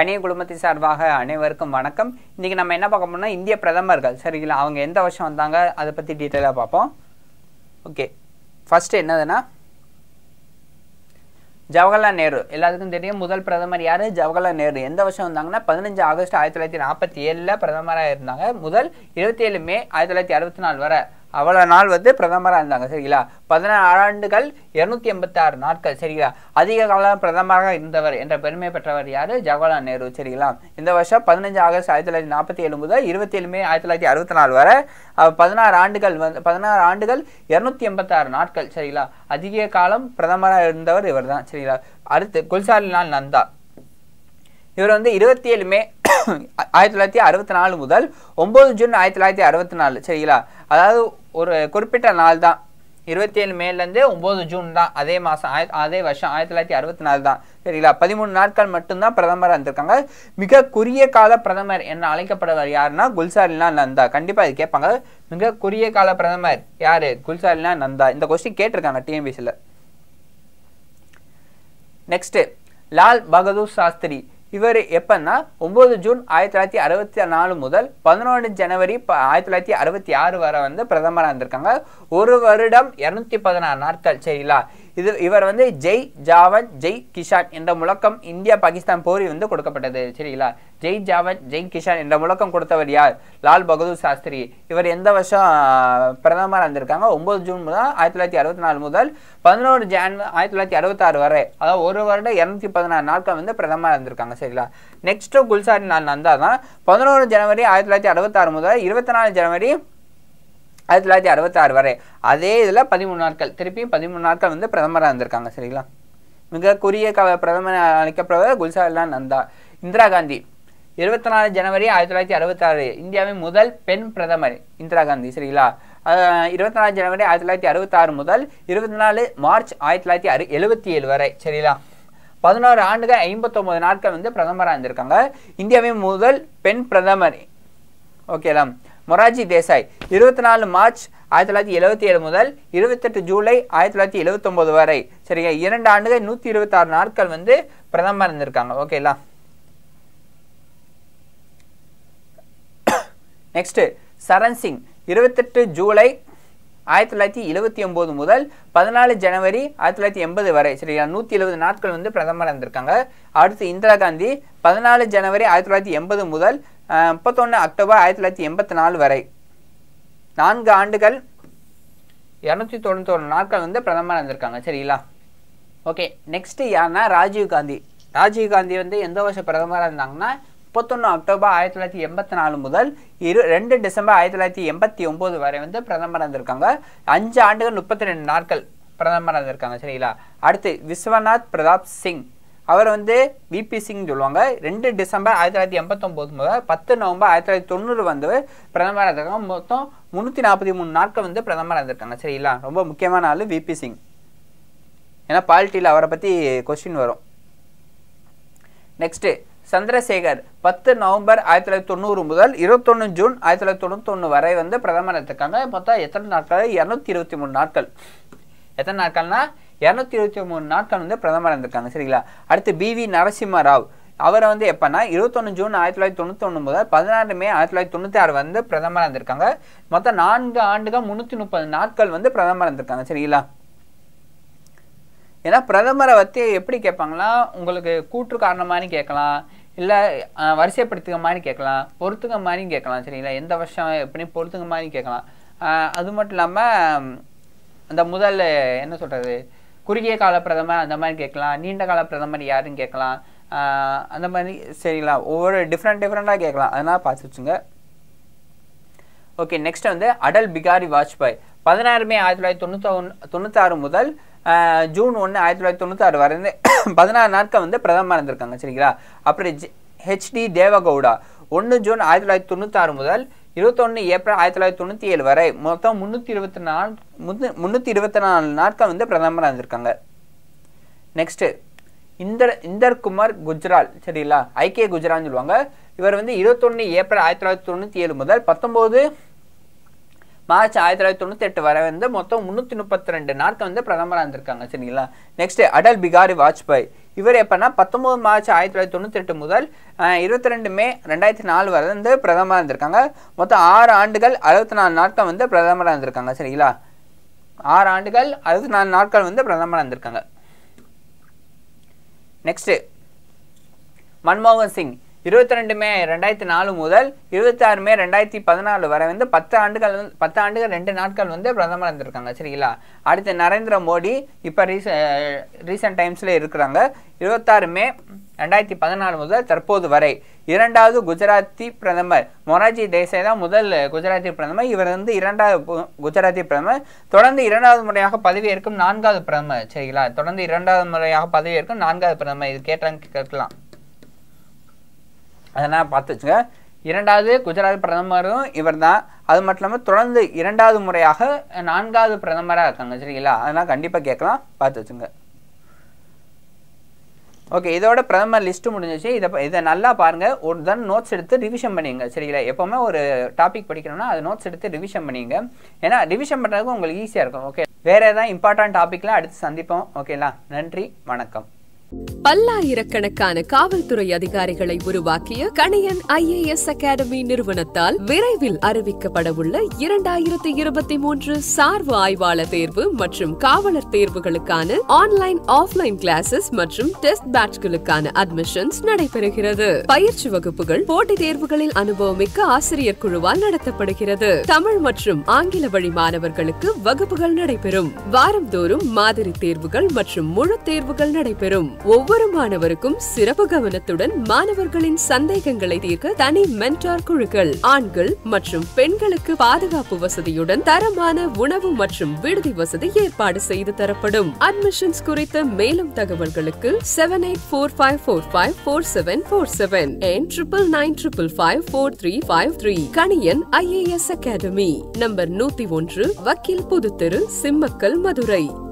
கனிய குழுமத்தின் சார்பாக அனைவருக்கும் வணக்கம். இன்றைக்கி நம்ம என்ன பார்க்க போனால் இந்திய பிரதமர்கள். சரிங்களா? அவங்க எந்த வருஷம் வந்தாங்க? அதை பற்றி டீட்டெயிலாக பார்ப்போம். ஓகே ஃபஸ்ட்டு என்னதுன்னா ஜவஹர்லால் நேரு. எல்லாத்துக்கும் தெரியும் முதல் பிரதமர் யார்? ஜவஹர்லால் நேரு. எந்த வருஷம் வந்தாங்கன்னா பதினஞ்சு ஆகஸ்ட் ஆயிரத்தி தொள்ளாயிரத்தி நாற்பத்தி ஏழில் பிரதமராக இருந்தாங்க. முதல் இருபத்தி ஏழு மே ஆயிரத்தி தொள்ளாயிரத்தி அறுபத்தி நாலு வரை. அவ்வளோ நாள் வந்து பிரதமராக இருந்தாங்க சரிங்களா? பதினாறு ஆண்டுகள் இரநூத்தி எண்பத்தாறு நாட்கள் சரிங்களா? அதிக காலம் பிரதமராக இருந்தவர் என்ற பெருமை பெற்றவர் யார்? ஜவஹர்லால் நேரு சரிங்களா? இந்த வருஷம் பதினஞ்சு ஆகஸ்ட் ஆயிரத்தி தொள்ளாயிரத்தி நாற்பத்தி ஏழு முதல் இருபத்தி ஏழு மே ஆயிரத்தி தொள்ளாயிரத்தி அறுபத்தி நாலு வரை பதினாறு ஆண்டுகள் வந்து பதினாறு ஆண்டுகள் இரநூத்தி எண்பத்தாறு நாட்கள் சரிங்களா? அதிக காலம் பிரதமராக இருந்தவர் இவர் தான் சரிங்களா? அடுத்து குல்சாரிலால் நந்தா. இவர் வந்து இருபத்தி ஏழு மே ஆயிரத்தி தொள்ளாயிரத்தி அறுபத்தி நாலு முதல் ஒம்பது ஜூன் ஆயிரத்தி தொள்ளாயிரத்தி அறுபத்தி நாலு சரிங்களா? அதாவது ஒரு குறிப்பிட்ட நாள் தான் இருபத்தி ஏழு மேலேருந்து ஒம்பது ஜூன் தான். அதே மாதம் ஆய அதே வருஷம் ஆயிரத்தி தொள்ளாயிரத்தி அறுபத்தி நாலு தான். சரிங்களா? பதிமூணு நாட்கள் மட்டும்தான் பிரதமராக இருந்திருக்காங்க. மிக குறுகிய கால பிரதமர் என அழைக்கப்படுவார் யாருன்னா குல்சாரிலா நந்தா. கண்டிப்பாக இது கேட்பாங்க. மிக குறுகிய கால பிரதமர் யார்? குல்சாரிலா நந்தா. இந்த கொஸ்டின் கேட்டிருக்காங்க டிஎம்பிசியில் நெக்ஸ்ட்டு லால் பகதூர் சாஸ்திரி. இவர் எப்பன்னா ஒம்பது ஜூன் ஆயிரத்தி தொள்ளாயிரத்தி அறுபத்தி நாலு முதல் பதினொன்று ஜனவரி ஆயிரத்தி தொள்ளாயிரத்தி அறுபத்தி ஆறு வரை வந்து பிரதமராக இருந்திருக்காங்க. ஒரு வருடம் இரநூத்தி பதினாறு நாட்கள் சரிங்களா? இது இவர் வந்து ஜெய் ஜாவன் ஜெய் கிஷான் என்ற முழக்கம் இந்தியா பாகிஸ்தான் போரில் வந்து கொடுக்கப்பட்டது. சரிங்களா? ஜெய் ஜாவன் ஜெய் கிஷான் என்ற முழக்கம் கொடுத்தவர் யார்? லால் பகதூர் சாஸ்திரி. இவர் எந்த வருஷம் பிரதமராக இருந்திருக்காங்க? ஒம்பது ஜூன் முதல் ஆயிரத்தி தொள்ளாயிரத்தி அறுபத்தி நாலு முதல் பதினோரு ஜான் ஆயிரத்தி தொள்ளாயிரத்தி அறுபத்தாறு வரை அதாவது ஒரு வருடம் இரநூத்தி பதினாறு நாட்கள் வந்து பிரதமராக இருந்திருக்காங்க. சரிங்களா? நெக்ஸ்ட்டு குல்சாரி நான் நந்தா தான் பதினோரு ஜனவரி ஆயிரத்தி தொள்ளாயிரத்தி அறுபத்தாறு முதல் இருபத்தி நாலு ஜனவரி ஆயிரத்தி தொள்ளாயிரத்தி அறுபத்தாறு வரை. அதே இதில் பதிமூணு நாட்கள். திருப்பியும் பதிமூணு நாட்கள் வந்து பிரதமராக இருந்திருக்காங்க சரிங்களா? மிக குறுகிய க பிரதமர் அழைக்கப்படுவது குல்சாரிலால் நந்தா. இந்திரா காந்தி. இருபத்தி நாலு ஜனவரி ஆயிரத்தி தொள்ளாயிரத்தி அறுபத்தாறு. இந்தியாவின் முதல் பெண் பிரதமர் இந்திரா காந்தி சரிங்களா? இருபத்தி நாலு ஜனவரி ஆயிரத்தி தொள்ளாயிரத்தி அறுபத்தாறு முதல் இருபத்தி நாலு மார்ச் ஆயிரத்தி தொள்ளாயிரத்தி அறு எழுபத்தி ஏழு வரை சரிங்களா? பதினோரு ஆண்டுகள் ஐம்பத்தொம்பது நாட்கள் வந்து பிரதமராக இருந்திருக்காங்க. இந்தியாவின் முதல் பெண் பிரதமர் ஓகேலாம். மொராஜி தேசாய். இருபத்தி நாலு மார்ச் ஆயிரத்தி தொள்ளாயிரத்தி எழுபத்தி ஏழு முதல் இருபத்தெட்டு ஜூலை ஆயிரத்தி தொள்ளாயிரத்தி எழுபத்தொம்போது வரை. சரிங்க இரண்டு ஆண்டுகள் நூற்றி இருபத்தாறு நாட்கள் வந்து பிரதமர் இருந்திருக்காங்க ஓகேங்களா நெக்ஸ்ட் சரண் சிங். இருபத்தெட்டு ஜூலை ஆயிரத்தி தொள்ளாயிரத்தி எழுபத்தி ஒம்பது முதல் பதினாலு ஜனவரி ஆயிரத்தி தொள்ளாயிரத்தி எண்பது வரை. சரியா நூற்றி எழுபது நாட்கள் வந்து பிரதமர் இருந்திருக்காங்க அடுத்து இந்திரா காந்தி பதினாலு ஜனவரி ஆயிரத்தி தொள்ளாயிரத்தி எண்பது முதல் முப்பத்தொன்று அக்டோபர் ஆயிரத்தி தொள்ளாயிரத்தி எண்பத்தி நாலு வரை. நான்கு ஆண்டுகள் இரநூத்தி தொண்ணூத்தொரு நாட்கள் வந்து பிரதமர் இருந்திருக்காங்க சரிங்களா? ஓகே நெக்ஸ்ட்டு யாருன்னா ராஜீவ் காந்தி. ராஜீவ் காந்தி வந்து எந்த வருஷம் பிரதமராக இருந்தாங்கன்னா முப்பத்தொன்று அக்டோபர் ஆயிரத்தி தொள்ளாயிரத்தி எண்பத்தி நாலு முதல் இரு ரெண்டு டிசம்பர் ஆயிரத்தி தொள்ளாயிரத்தி எண்பத்தி ஒம்பது வரை வந்து பிரதமர் இருந்திருக்காங்க அஞ்சு ஆண்டுகள் முப்பத்தி ரெண்டு நாட்கள் பிரதமர் இருந்திருக்காங்க சரிங்களா? அடுத்து விஸ்வநாத் பிரதாப் சிங். அவர் வந்து விபி சிங் சொல்லுவாங்க. ரெண்டு டிசம்பர் ஆயிரத்தி தொள்ளாயிரத்தி எண்பத்தொம்போது முதல் பத்து நவம்பர் ஆயிரத்தி தொள்ளாயிரத்தி தொண்ணூறு வந்து பிரதமராக இருந்திருக்காங்க. மொத்தம் முந்நூற்றி நாற்பத்தி மூணு நாட்கள் வந்து பிரதமராக இருந்திருக்காங்க. சரிங்களா? ரொம்ப முக்கியமான ஆள் விபி சிங். ஏன்னா பாலிட்டியில் அவரை பற்றி கொஸ்டின் வரும். நெக்ஸ்ட்டு சந்திரசேகர் பத்து நவம்பர் ஆயிரத்தி தொள்ளாயிரத்தி தொண்ணூறு முதல் இருபத்தொன்று ஜூன் ஆயிரத்தி தொள்ளாயிரத்தி தொண்ணூத்தொன்று வரை வந்து பிரதமர் இருக்காங்க மொத்தம் எத்தனை நாட்கள்? இரநூத்தி இருபத்தி மூணு நாட்கள். எத்தனை நாட்கள்னா இரநூத்தி இருபத்தி மூணு நாட்கள் வந்து பிரதமர் இருந்திருக்காங்க சரிங்களா? அடுத்து பி வி நரசிம்ம ராவ் அவரை வந்து எப்போனா இருபத்தொன்று ஜூன் ஆயிரத்தி தொள்ளாயிரத்தி தொண்ணூத்தொன்று முதல் பதினாறு மே ஆயிரத்தி தொள்ளாயிரத்தி தொண்ணூற்றி ஆறு வந்து பிரதமராக இருந்திருக்காங்க மொத்தம் நான்கு ஆண்டுகள் முந்நூற்றி முப்பது நாட்கள் வந்து பிரதமர் இருந்திருக்காங்க சரிங்களா? ஏன்னா பிரதமரை பற்றி எப்படி கேட்பாங்களா உங்களுக்கு கூற்று காரணமானு கேட்கலாம் இல்லை வரிசைப்படுத்துக மாதிரி கேட்கலாம் பொறுத்துக்க மாதிரி கேட்கலாம் சரிங்களா? எந்த வருஷம் எப்படி பொறுத்துக்க மாதிரி கேட்கலாம் அது மட்டும் இல்லாமல் அந்த முதல் என்ன சொல்கிறது குறுகிய கால பிரதமர் அந்த மாதிரி கேட்கலாம் நீண்ட கால பிரதமர் யாருன்னு கேட்கலாம் அந்த மாதிரி சரிங்களா? ஒவ்வொரு டிஃப்ரெண்ட் டிஃப்ரெண்ட்டாக கேட்கலாம். அதனால் பார்த்து வச்சுங்க. ஓகே நெக்ஸ்ட் வந்து அடல் பிகாரி வாஜ்பாய். பதினாறு மே ஆயிரத்தி தொள்ளாயிரத்தி தொண்ணூற்றி ஒன்று தொண்ணூத்தாறு முதல் ஜூன் ஒன்று ஆயிரத்தி தொள்ளாயிரத்தி தொண்ணூத்தாறு வரை பதினாறு நாட்கள் வந்து பிரதமர் இருந்திருக்காங்க சரிங்களா? அப்புறம் ஹெச்டி தேவகவுடா. ஒன்று ஜூன் ஆயிரத்தி தொள்ளாயிரத்தி தொண்ணூத்தாறு முதல் இருபத்தொன்று ஏப்ரல் ஆயிரத்தி தொள்ளாயிரத்தி தொண்ணூற்றி ஏழு வரை மொத்தம் முந்நூற்றி இருபத்தி நாலு முந்நூற்றி இருபத்தி நாலு நாட்கள் வந்து பிரதமராக இருந்திருக்காங்க நெக்ஸ்ட்டு இந்தர் இந்தர்குமார் குஜ்ரால் சரிங்களா? ஐக்கிய குஜ்ரால்னு சொல்லுவாங்க. இவர் வந்து இருபத்தொன்று ஏப்ரல் ஆயிரத்தி தொள்ளாயிரத்தி தொண்ணூற்றி ஏழு முதல் பத்தொம்போது மார்ச் ஆயிரத்தி தொள்ளாயிரத்தி தொண்ணூத்தி எட்டு வரை வந்து மொத்தம் முந்நூற்றி முப்பத்தி ரெண்டு நாட்கள் வந்து பிரதமராக இருந்திருக்காங்க சரிங்களா? நெக்ஸ்ட் அடல் பிகாரி வாஜ்பாய். இவர் எப்பன்னா பத்தொன்பது மார்ச் ஆயிரத்தி தொள்ளாயிரத்தி தொண்ணூற்றி எட்டு முதல் இருபத்தி ரெண்டு மே ரெண்டாயிரத்தி நாலு வரை வந்து பிரதமராக இருந்திருக்காங்க. மொத்தம் ஆறு ஆண்டுகள் அறுபத்தி நாலு நாட்கள் வந்து பிரதமராக இருந்திருக்காங்க சரிங்களா? ஆறு ஆண்டுகள் அறுபத்தி நாலு நாட்கள் வந்து பிரதமராக இருந்திருக்காங்க. நெக்ஸ்ட்டு மன்மோகன் சிங். இருபத்தி ரெண்டு மே ரெண்டாயிரத்தி நாலு முதல் இருபத்தி ஆறு மே ரெண்டாயிரத்தி பதினாலு வரை வந்து பத்து ஆண்டுகள் வந்து பத்து ஆண்டுகள் ரெண்டு நாட்கள் வந்து பிரதமர் இருந்திருக்காங்க சரிங்களா? அடுத்து நரேந்திர மோடி இப்போ ரீச ரீசெண்ட் டைம்ஸில் இருக்கிறாங்க. இருபத்தாறு மே ரெண்டாயிரத்தி பதினாலு முதல் தற்போது வரை இரண்டாவது குஜராத்தி பிரதமர் மொராஜி தேசாய் தான் முதல் குஜராத்தி பிரதமர். இவர் வந்து இரண்டாவது பு- குஜராத்தி பிரதமர். தொடர்ந்து இரண்டாவது முறையாக பதவியேற்கும் நான்காவது பிரதமர் சரிங்களா? தொடர்ந்து இரண்டாவது முறையாக பதவியேற்கும் நான்காவது பிரதமர். இது கேட்டான்னு கேட்கலாம். அதெல்லாம் பார்த்து வச்சுங்க. இரண்டாவது குஜராத் பிரதமரும் இவர் தான் அது மட்டும் இல்லாமல் தொடர்ந்து இரண்டாவது முறையாக நான்காவது பிரதமராக இருக்காங்க சரிங்களா? அதெல்லாம் கண்டிப்பாக கேட்கலாம். பார்த்து வச்சுங்க. ஓகே இதோட பிரதமர் லிஸ்ட்டு முடிஞ்சிச்சு. இதை இதை நல்லா பாருங்கள் ஒரு தன் நோட்ஸ் எடுத்து ரிவிஷன் பண்ணிங்க சரிங்களா? எப்போவுமே ஒரு டாபிக் படிக்கணும்னா அது நோட்ஸ் எடுத்து ரிவிஷன் பண்ணிங்க ஏன்னா ரிவிஷன் பண்ணுறதுக்கு உங்களுக்கு ஈஸியாக இருக்கும். ஓகே வேறு ஏதாவது இம்பார்ட்டன்ட் டாப்பிக்லாம் அடுத்து சந்திப்போம். ஓகேங்களா நன்றி வணக்கம். பல்லாயிரக்கணக்கான காவல்துறை அதிகாரிகளை உருவாக்கிய கணியன் ஐஏஎஸ் அகாடமி நிறுவனத்தால் விரைவில் அறிவிக்கப்பட உள்ள இரண்டாயிரத்தி இருபத்தி மூன்று சார்பு ஆய்வாளர் தேர்வு மற்றும் காவலர் தேர்வுகளுக்கான ஆன்லைன் ஆஃப்லைன் கிளாஸஸ் மற்றும் டெஸ்ட் பேட்ச்களுக்கான அட்மிஷன்ஸ் நடைபெறுகிறது. பயிற்சி வகுப்புகள் போட்டித் தேர்வுகளில் அனுபவமிக்க ஆசிரியர் குழுவால் நடத்தப்படுகிறது. தமிழ் மற்றும் ஆங்கில வழி மாணவர்களுக்கு வகுப்புகள் நடைபெறும். வாரந்தோறும் மாதிரி தேர்வுகள் மற்றும் முழு தேர்வுகள் நடைபெறும். ஒவ்வொரு மாணவருக்கும் சிறப்பு கவனத்துடன் மாணவர்களின் சந்தேகங்களை தீர்க்க தனி மென்டார் குழுக்கள் ஆண்கள் மற்றும் பெண்களுக்கு பாதுகாப்பு வசதியுடன் தரமான உணவு மற்றும் விடுதி வசதி ஏற்பாடு செய்து தரப்படும். அட்மிஷன்ஸ் குறித்த மேலும் தகவல்களுக்கு seven eight four five four five four seven four seven triple nine triple five four three five three Kaniyan IAS academy number நூத்தி ஒன்று வக்கீல் புதுத்தெரு சிம்மக்கல் மதுரை.